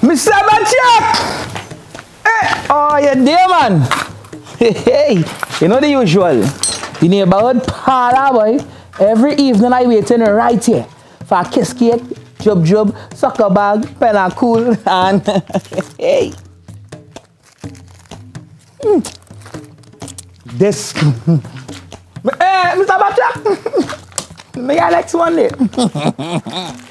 Mr. Bachak! Eh, oh, hey, oh, you there, man? Hey, you know the usual. The neighborhood parlor, boy. Every evening I waiting right here for a kiss cake, job job, sukka bag, pen and cool, and hey. Mm. This. hey, Mr. Bachak! Me got next one there.